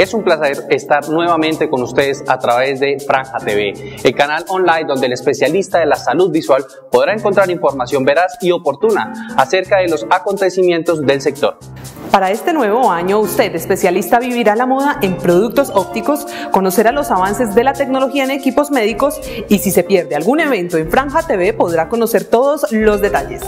Es un placer estar nuevamente con ustedes a través de Franja TV, el canal online donde el especialista de la salud visual podrá encontrar información veraz y oportuna acerca de los acontecimientos del sector. Para este nuevo año, usted, especialista, vivirá la moda en productos ópticos, conocerá los avances de la tecnología en equipos médicos y si se pierde algún evento en Franja TV podrá conocer todos los detalles.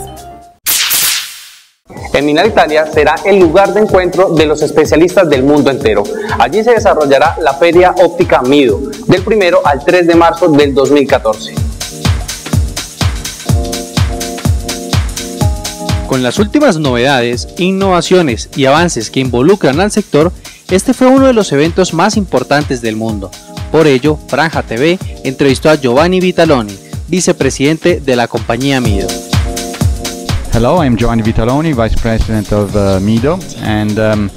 En Minar Italia será el lugar de encuentro de los especialistas del mundo entero. Allí se desarrollará la Feria Óptica Mido, del 1 al 3 de marzo del 2014. Con las últimas novedades, innovaciones y avances que involucran al sector, este fue uno de los eventos más importantes del mundo. Por ello, Franja TV entrevistó a Giovanni Vitaloni, vicepresidente de la compañía Mido. Hello, I'm Giovanni Vitaloni, Vice President of uh, Mido, and um,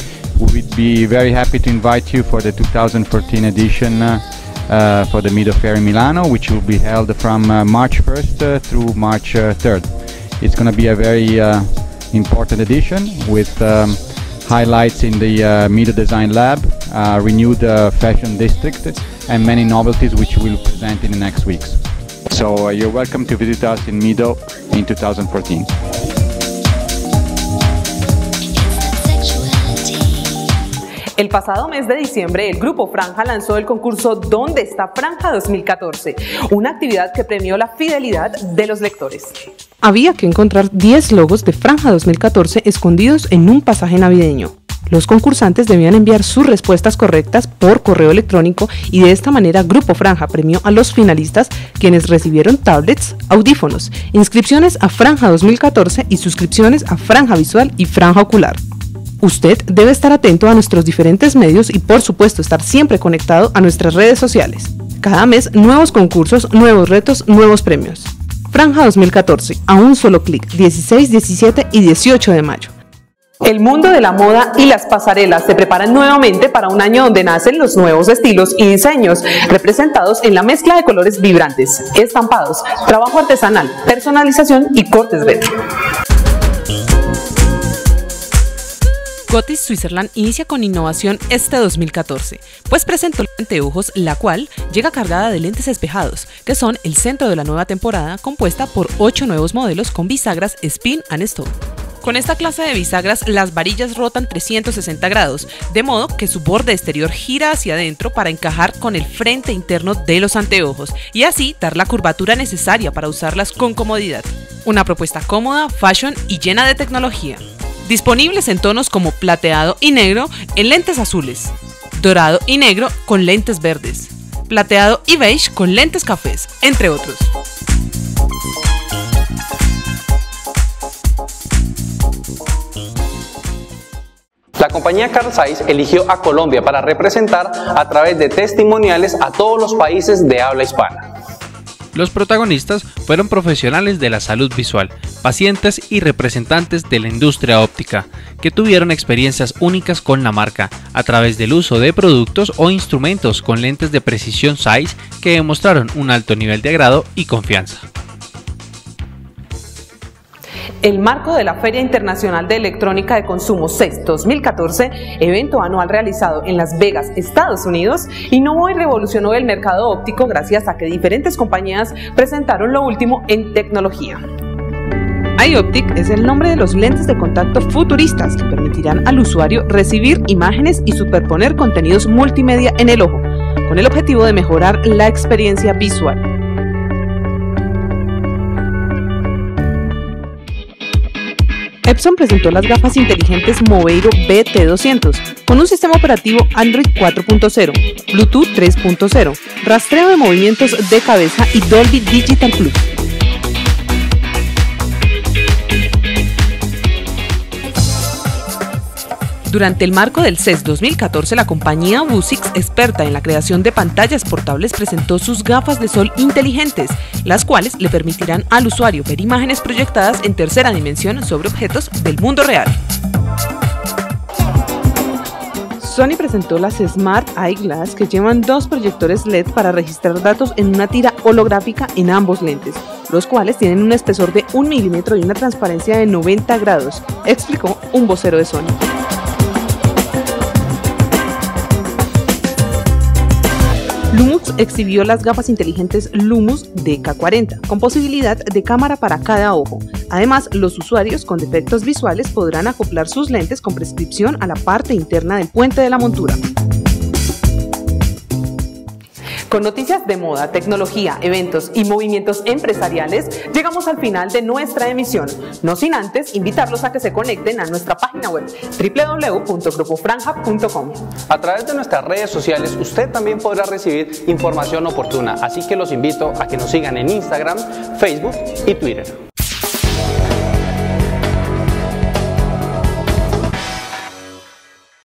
we'd be very happy to invite you for the 2014 edition uh, uh, for the Mido Fair in Milano, which will be held from uh, March 1st uh, through March 3rd. Uh, it's going to be a very important edition with um, highlights in the Mido Design Lab, renewed fashion district, and many novelties which we'll present in the next weeks. So you're welcome to visit us in Mido in 2014. El pasado mes de diciembre, el Grupo Franja lanzó el concurso ¿Dónde está Franja 2014? Una actividad que premió la fidelidad de los lectores. Había que encontrar 10 logos de Franja 2014 escondidos en un pasaje navideño. Los concursantes debían enviar sus respuestas correctas por correo electrónico y de esta manera Grupo Franja premió a los finalistas quienes recibieron tablets, audífonos, inscripciones a Franja 2014 y suscripciones a Franja Visual y Franja Ocular. Usted debe estar atento a nuestros diferentes medios y por supuesto estar siempre conectado a nuestras redes sociales. Cada mes nuevos concursos, nuevos retos, nuevos premios. Franja 2014, a un solo clic, 16, 17 y 18 de mayo. El mundo de la moda y las pasarelas se preparan nuevamente para un año donde nacen los nuevos estilos y diseños, representados en la mezcla de colores vibrantes, estampados, trabajo artesanal, personalización y cortes retro. Cotis Switzerland inicia con innovación este 2014, pues presentó anteojos, la cual llega cargada de lentes espejados, que son el centro de la nueva temporada compuesta por 8 nuevos modelos con bisagras Spin and Stop. Con esta clase de bisagras, las varillas rotan 360 grados, de modo que su borde exterior gira hacia adentro para encajar con el frente interno de los anteojos y así dar la curvatura necesaria para usarlas con comodidad. Una propuesta cómoda, fashion y llena de tecnología disponibles en tonos como plateado y negro en lentes azules, dorado y negro con lentes verdes, plateado y beige con lentes cafés, entre otros. La compañía Carl Zeiss eligió a Colombia para representar a través de testimoniales a todos los países de habla hispana. Los protagonistas fueron profesionales de la salud visual, pacientes y representantes de la industria óptica, que tuvieron experiencias únicas con la marca a través del uso de productos o instrumentos con lentes de precisión Zeiss que demostraron un alto nivel de agrado y confianza el marco de la Feria Internacional de Electrónica de Consumo CES 2014, evento anual realizado en Las Vegas, Estados Unidos, innovó y revolucionó el mercado óptico gracias a que diferentes compañías presentaron lo último en tecnología. iOptic es el nombre de los lentes de contacto futuristas que permitirán al usuario recibir imágenes y superponer contenidos multimedia en el ojo, con el objetivo de mejorar la experiencia visual. Epson presentó las gafas inteligentes Moveiro BT200 con un sistema operativo Android 4.0, Bluetooth 3.0, rastreo de movimientos de cabeza y Dolby Digital Plus. Durante el marco del CES 2014, la compañía Vuzix, experta en la creación de pantallas portables, presentó sus gafas de sol inteligentes, las cuales le permitirán al usuario ver imágenes proyectadas en tercera dimensión sobre objetos del mundo real. Sony presentó las Smart Eyeglass que llevan dos proyectores LED para registrar datos en una tira holográfica en ambos lentes, los cuales tienen un espesor de 1 milímetro y una transparencia de 90 grados, explicó un vocero de Sony. Exhibió las gafas inteligentes Lumus DK40, con posibilidad de cámara para cada ojo. Además, los usuarios con defectos visuales podrán acoplar sus lentes con prescripción a la parte interna del puente de la montura. Con noticias de moda, tecnología, eventos y movimientos empresariales, llegamos al final de nuestra emisión. No sin antes invitarlos a que se conecten a nuestra página web www.grupofranja.com. A través de nuestras redes sociales usted también podrá recibir información oportuna, así que los invito a que nos sigan en Instagram, Facebook y Twitter.